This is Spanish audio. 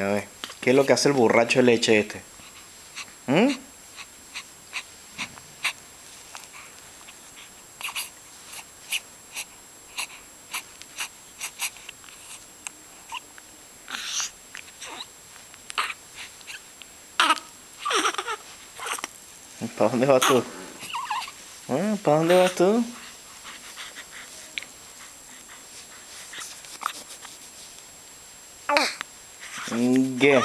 A ver, ¿qué es lo que hace el borracho de leche este? ¿Mm? ¿Para dónde vas tú? ¿Eh? ¿Para dónde vas tú? ¿Qué?